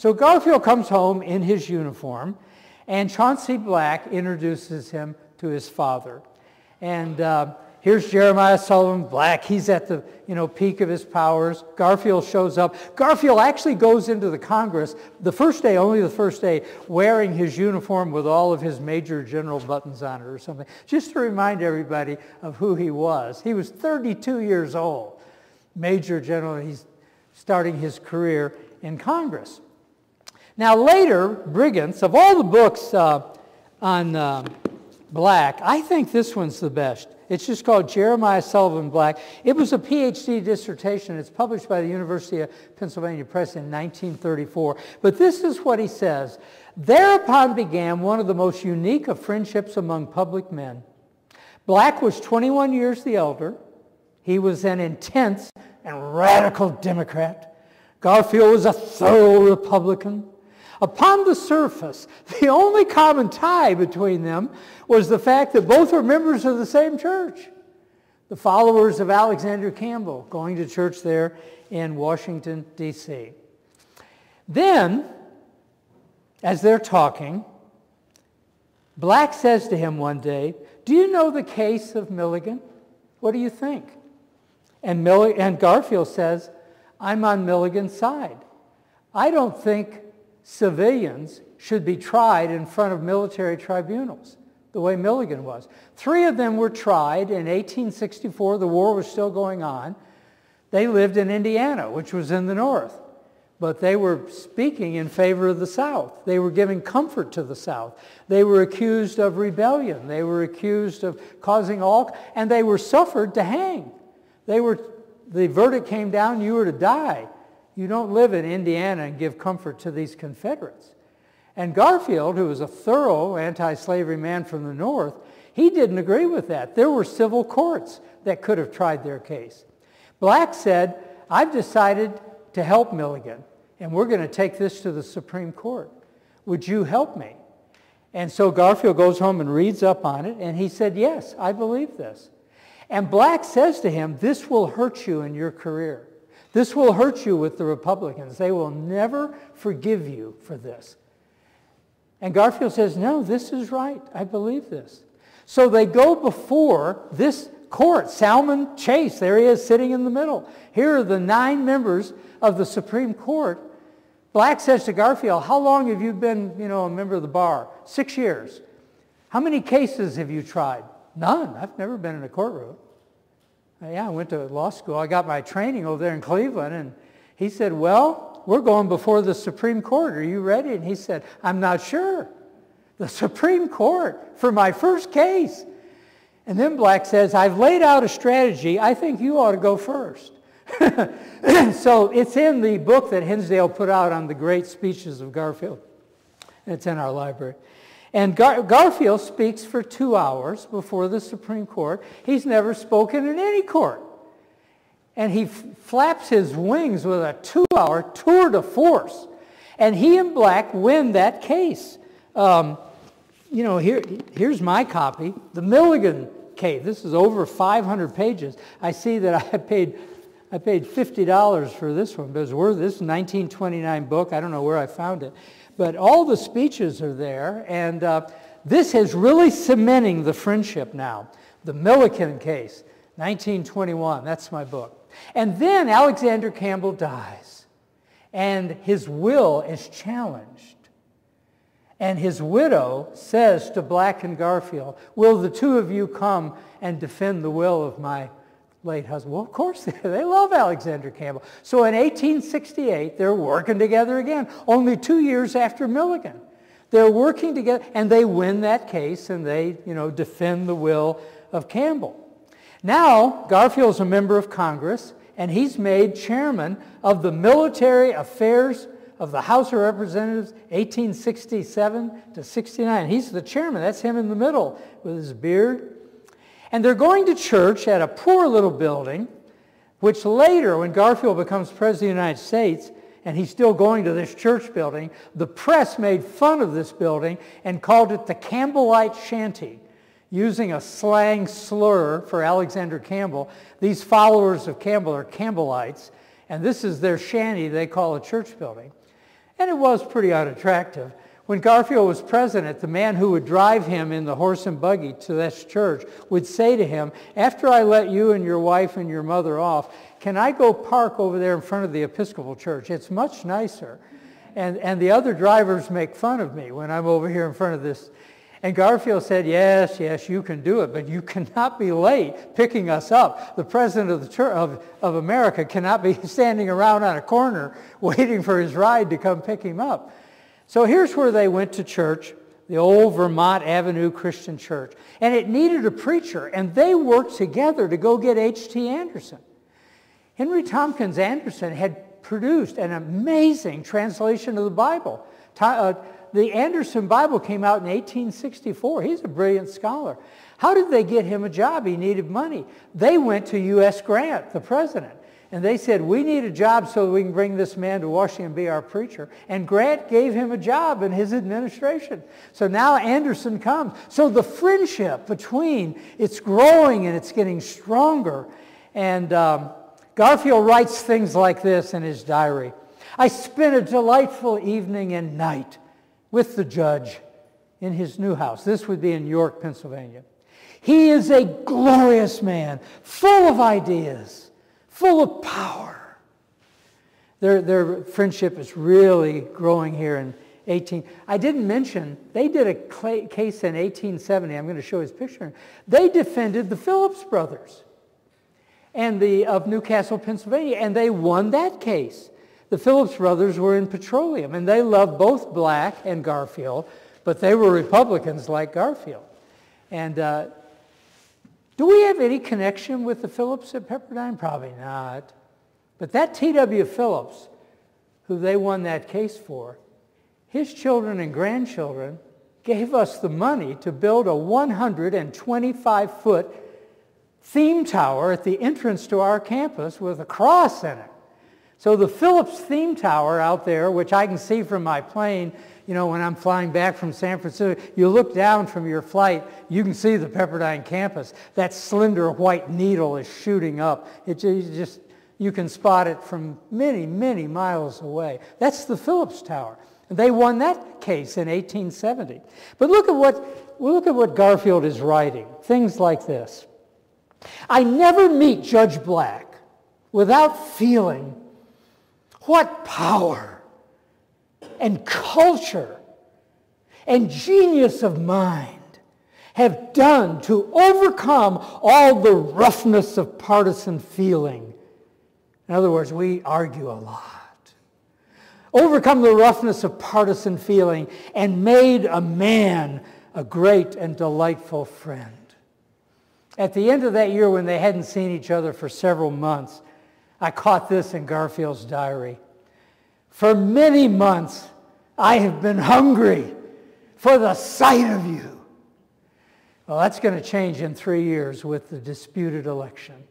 So Garfield comes home in his uniform, and Chauncey Black introduces him to his father. And uh, here's Jeremiah Sullivan Black. He's at the you know, peak of his powers. Garfield shows up. Garfield actually goes into the Congress the first day, only the first day, wearing his uniform with all of his major general buttons on it or something, just to remind everybody of who he was. He was 32 years old, major general. He's starting his career in Congress. Now later, Brigance, of all the books uh, on uh, Black, I think this one's the best. It's just called Jeremiah Sullivan Black. It was a PhD dissertation. It's published by the University of Pennsylvania Press in 1934. But this is what he says. Thereupon began one of the most unique of friendships among public men. Black was 21 years the elder. He was an intense and radical Democrat. Garfield was a thorough Republican. Upon the surface, the only common tie between them was the fact that both were members of the same church. The followers of Alexander Campbell, going to church there in Washington, D.C. Then, as they're talking, Black says to him one day, Do you know the case of Milligan? What do you think? And, Mill- and Garfield says, I'm on Milligan's side. I don't think civilians should be tried in front of military tribunals, the way Milligan was. Three of them were tried in 1864. The war was still going on. They lived in Indiana, which was in the north. But they were speaking in favor of the South. They were giving comfort to the South. They were accused of rebellion. They were accused of causing all, and they were suffered to hang. They were, the verdict came down, you were to die. You don't live in Indiana and give comfort to these Confederates. And Garfield, who was a thorough anti-slavery man from the North, he didn't agree with that. There were civil courts that could have tried their case. Black said, I've decided to help Milligan, and we're going to take this to the Supreme Court. Would you help me? And so Garfield goes home and reads up on it, and he said, yes, I believe this. And Black says to him, this will hurt you in your career. This will hurt you with the Republicans. They will never forgive you for this. And Garfield says, no, this is right. I believe this. So they go before this court, Salmon Chase. There he is sitting in the middle. Here are the nine members of the Supreme Court. Black says to Garfield, how long have you been, you know, a member of the bar? Six years. How many cases have you tried? None. I've never been in a courtroom. Uh, yeah, I went to law school. I got my training over there in Cleveland. And he said, well, we're going before the Supreme Court. Are you ready? And he said, I'm not sure. The Supreme Court for my first case. And then Black says, I've laid out a strategy. I think you ought to go first. so it's in the book that Hinsdale put out on the great speeches of Garfield. It's in our library. And Gar Garfield speaks for two hours before the Supreme Court. He's never spoken in any court. And he flaps his wings with a two-hour tour de force. And he and Black win that case. Um, you know, here, here's my copy, the Milligan case. This is over 500 pages. I see that I paid, I paid $50 for this one, but it's worth this 1929 book. I don't know where I found it. But all the speeches are there, and uh, this is really cementing the friendship now. The Milligan case, 1921, that's my book. And then Alexander Campbell dies, and his will is challenged. And his widow says to Black and Garfield, will the two of you come and defend the will of my late husband. Well, of course, they love Alexander Campbell. So in 1868, they're working together again, only two years after Milligan. They're working together, and they win that case, and they, you know, defend the will of Campbell. Now, Garfield's a member of Congress, and he's made chairman of the Military Affairs of the House of Representatives, 1867 to 69. He's the chairman. That's him in the middle with his beard and they're going to church at a poor little building, which later, when Garfield becomes President of the United States, and he's still going to this church building, the press made fun of this building and called it the Campbellite Shanty, using a slang slur for Alexander Campbell. These followers of Campbell are Campbellites, and this is their shanty they call a church building. And it was pretty unattractive. When Garfield was president, the man who would drive him in the horse and buggy to this church would say to him, after I let you and your wife and your mother off, can I go park over there in front of the Episcopal church? It's much nicer. And, and the other drivers make fun of me when I'm over here in front of this. And Garfield said, yes, yes, you can do it, but you cannot be late picking us up. The President of, the church, of, of America cannot be standing around on a corner waiting for his ride to come pick him up. So here's where they went to church, the old Vermont Avenue Christian Church. And it needed a preacher, and they worked together to go get H.T. Anderson. Henry Tompkins Anderson had produced an amazing translation of the Bible. Uh, the Anderson Bible came out in 1864. He's a brilliant scholar. How did they get him a job? He needed money. They went to U.S. Grant, the president, and they said, we need a job so we can bring this man to Washington and be our preacher. And Grant gave him a job in his administration. So now Anderson comes. So the friendship between, it's growing and it's getting stronger. And um, Garfield writes things like this in his diary. I spent a delightful evening and night with the judge in his new house. This would be in York, Pennsylvania. He is a glorious man, full of ideas, full of power. Their, their friendship is really growing here in 18. I didn't mention, they did a case in 1870. I'm going to show his picture. They defended the Phillips brothers and the, of New Castle, Pennsylvania, and they won that case. The Phillips brothers were in petroleum, and they loved both Black and Garfield, but they were Republicans like Garfield. And uh, do we have any connection with the Phillips at Pepperdine? Probably not. But that T.W. Phillips, who they won that case for, his children and grandchildren gave us the money to build a 125-foot theme tower at the entrance to our campus with a cross in it. So the Phillips theme tower out there, which I can see from my plane, you know, when I'm flying back from San Francisco, you look down from your flight, you can see the Pepperdine campus. That slender white needle is shooting up. It just, you can spot it from many, many miles away. That's the Phillips Tower. They won that case in 1870. But look at what, look at what Garfield is writing. Things like this. I never meet Judge Black without feeling what power and culture and genius of mind have done to overcome all the roughness of partisan feeling. In other words, we argue a lot. Overcome the roughness of partisan feeling and made a man a great and delightful friend. At the end of that year when they hadn't seen each other for several months, I caught this in Garfield's diary. For many months, I have been hungry for the sight of you. Well, that's going to change in three years with the disputed election.